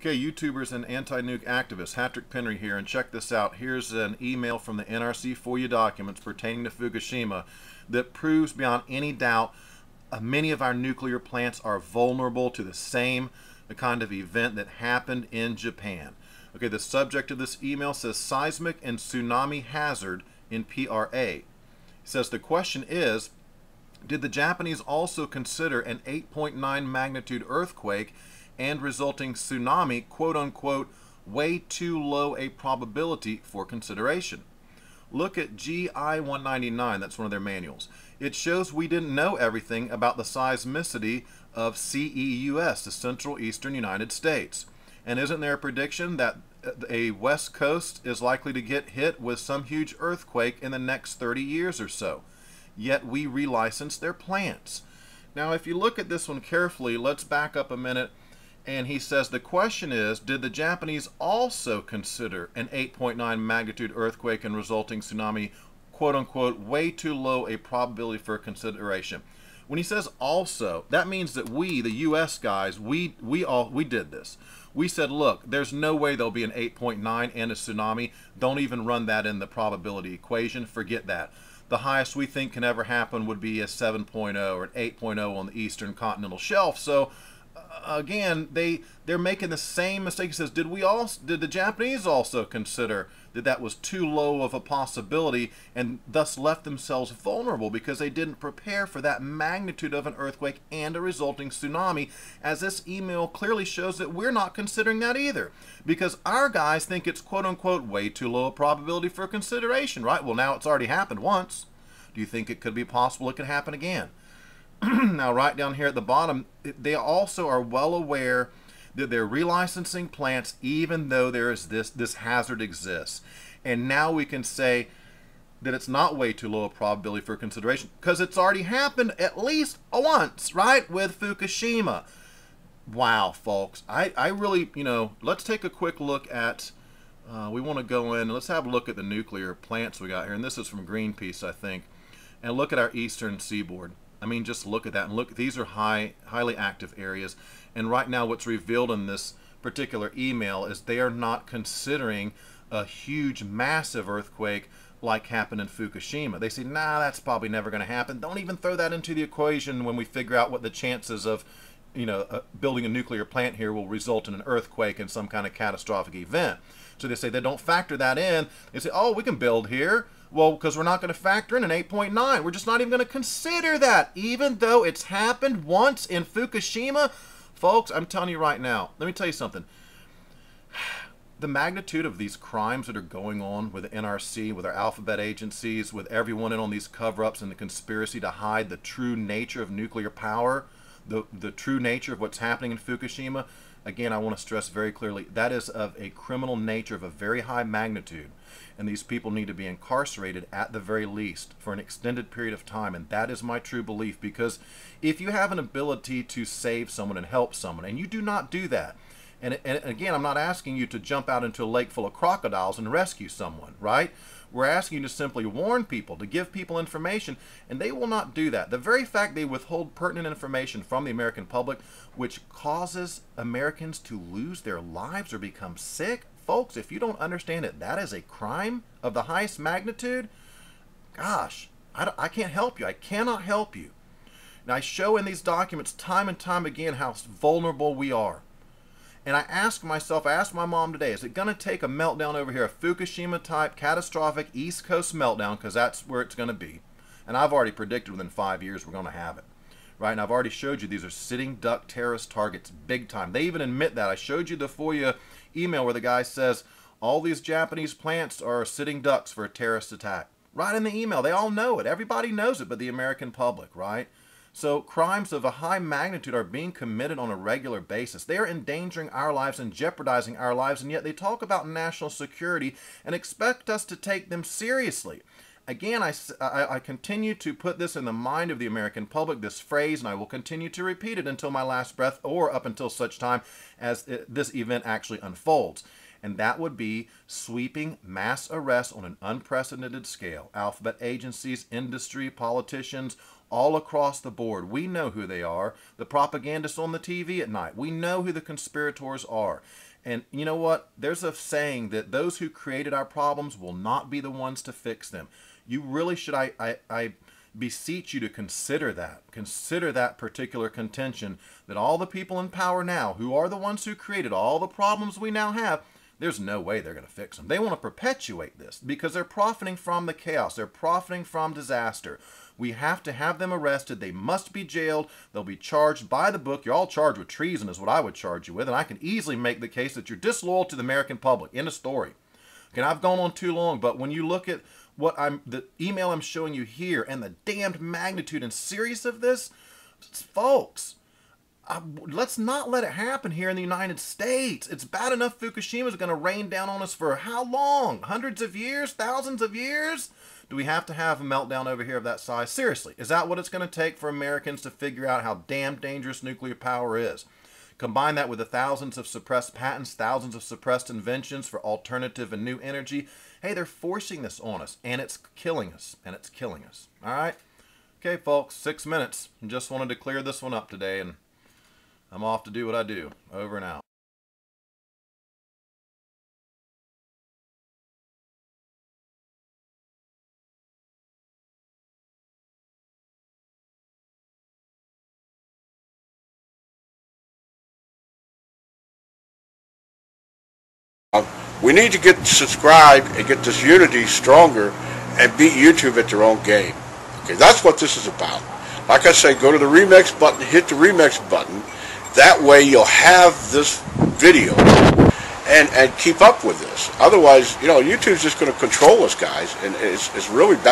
Okay, YouTubers and anti-nuke activists, Hatrick Penry here, and check this out. Here's an email from the NRC FOIA documents pertaining to Fukushima that proves beyond any doubt uh, many of our nuclear plants are vulnerable to the same kind of event that happened in Japan. Okay, the subject of this email says seismic and tsunami hazard in PRA. It says the question is, did the Japanese also consider an 8.9 magnitude earthquake and resulting tsunami, quote unquote, way too low a probability for consideration. Look at GI 199, that's one of their manuals. It shows we didn't know everything about the seismicity of CEUS, the Central Eastern United States. And isn't there a prediction that uh, a west coast is likely to get hit with some huge earthquake in the next 30 years or so? Yet we relicense their plants. Now, if you look at this one carefully, let's back up a minute and he says the question is did the Japanese also consider an 8.9 magnitude earthquake and resulting tsunami, quote unquote, way too low a probability for consideration? When he says also, that means that we, the U.S. guys, we we all we did this. We said, look, there's no way there'll be an 8.9 and a tsunami. Don't even run that in the probability equation. Forget that. The highest we think can ever happen would be a 7.0 or an 8.0 on the eastern continental shelf. So again, they they're making the same mistake. He says, did we all did the Japanese also consider that that was too low of a possibility and thus left themselves vulnerable because they didn't prepare for that magnitude of an earthquake and a resulting tsunami? As this email clearly shows that we're not considering that either because our guys think it's quote unquote way too low a probability for consideration, right? Well, now it's already happened once. Do you think it could be possible it could happen again? now, right down here at the bottom, they also are well aware that they're relicensing plants even though there is this, this hazard exists. And now we can say that it's not way too low a probability for consideration because it's already happened at least once, right, with Fukushima. Wow, folks. I, I really, you know, let's take a quick look at, uh, we want to go in, let's have a look at the nuclear plants we got here. And this is from Greenpeace, I think. And look at our eastern seaboard. I mean, just look at that and look. These are high, highly active areas, and right now, what's revealed in this particular email is they are not considering a huge, massive earthquake like happened in Fukushima. They say, nah, that's probably never going to happen. Don't even throw that into the equation when we figure out what the chances of, you know, uh, building a nuclear plant here will result in an earthquake and some kind of catastrophic event. So they say they don't factor that in. They say, oh, we can build here. Well, because we're not going to factor in an 8.9. We're just not even going to consider that, even though it's happened once in Fukushima. Folks, I'm telling you right now, let me tell you something. The magnitude of these crimes that are going on with the NRC, with our alphabet agencies, with everyone in on these cover-ups and the conspiracy to hide the true nature of nuclear power, the, the true nature of what's happening in Fukushima, again, I want to stress very clearly, that is of a criminal nature of a very high magnitude. And these people need to be incarcerated at the very least for an extended period of time. And that is my true belief because if you have an ability to save someone and help someone, and you do not do that, and, and again, I'm not asking you to jump out into a lake full of crocodiles and rescue someone, right? We're asking you to simply warn people, to give people information, and they will not do that. The very fact they withhold pertinent information from the American public, which causes Americans to lose their lives or become sick, folks, if you don't understand it, that is a crime of the highest magnitude. Gosh, I, I can't help you. I cannot help you. And I show in these documents time and time again how vulnerable we are. And I ask myself, I asked my mom today, is it going to take a meltdown over here, a Fukushima type catastrophic East Coast meltdown, because that's where it's going to be. And I've already predicted within five years we're going to have it. Right, and I've already showed you these are sitting duck terrorist targets big time. They even admit that. I showed you the FOIA email where the guy says all these Japanese plants are sitting ducks for a terrorist attack. Right in the email. They all know it. Everybody knows it but the American public, right? So crimes of a high magnitude are being committed on a regular basis. They are endangering our lives and jeopardizing our lives, and yet they talk about national security and expect us to take them seriously. Again, I, I, I, continue to put this in the mind of the American public, this phrase, and I will continue to repeat it until my last breath or up until such time as it, this event actually unfolds and that would be sweeping mass arrests on an unprecedented scale. Alphabet agencies, industry, politicians, all across the board. We know who they are. The propagandists on the TV at night. We know who the conspirators are. And you know what? There's a saying that those who created our problems will not be the ones to fix them. You really should, I, I, I beseech you to consider that. Consider that particular contention that all the people in power now, who are the ones who created all the problems we now have, there's no way they're going to fix them. They want to perpetuate this because they're profiting from the chaos. They're profiting from disaster. We have to have them arrested. They must be jailed. They'll be charged by the book. You're all charged with treason is what I would charge you with. And I can easily make the case that you're disloyal to the American public. In a story. Okay, I've gone on too long, but when you look at what I'm the email I'm showing you here and the damned magnitude and serious of this, folks, uh, let's not let it happen here in the United States. It's bad enough Fukushima is going to rain down on us for how long? Hundreds of years? Thousands of years? Do we have to have a meltdown over here of that size? Seriously, is that what it's going to take for Americans to figure out how damn dangerous nuclear power is? Combine that with the thousands of suppressed patents, thousands of suppressed inventions for alternative and new energy. Hey, they're forcing this on us, and it's killing us, and it's killing us. All right? Okay, folks, six minutes. Just wanted to clear this one up today, and I'm off to do what I do. Over and out. We need to get subscribed and get this unity stronger and beat YouTube at their own game. Okay, that's what this is about. Like I say, go to the remix button, hit the remix button. That way you'll have this video and, and keep up with this. Otherwise, you know, YouTube's just going to control us, guys, and it's, it's really bad.